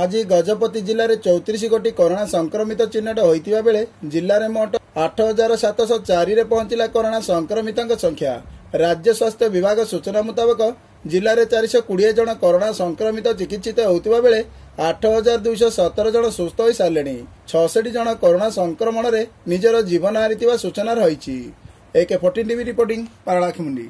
ଆଜି ଗଜପତି ଜିଲ୍ଲାରେ ଚୌତିରିଶ ଗୋଟି କରୋନା ସଂକ୍ରମିତ ଚିହ୍ନଟ ହୋଇଥିବା ବେଳେ ଜିଲ୍ଲାରେ ମୋଟ ଆଠ ହଜାର ସାତଶହ ଚାରିରେ ପହଞ୍ଚିଲା କରୋନା ସଂକ୍ରମିତଙ୍କ ସଂଖ୍ୟା। ରାଜ୍ୟ ସ୍ୱାସ୍ଥ୍ୟ ବିଭାଗ ସୂଚନା ମୁତାବକ ଜିଲ୍ଲାରେ ଚାରିଶହ କୋଡ଼ିଏ ଜଣ କରୋନା ସଂକ୍ରମିତ ଚିକିତ୍ସିତ ହେଉଥିବା ବେଳେ ଆଠ ହଜାର ଦୁଇଶହ ସତର ଜଣ ସୁସ୍ଥ ହୋଇସାରିଲେଣି। ଛଅଷଠି ଜଣ କରୋନା ସଂକ୍ରମଣରେ ନିଜର ଜୀବନ ହାରିଥିବା ସୂଚନା ରହିଛି। AK fourteen TV reporting Paralakhemundi.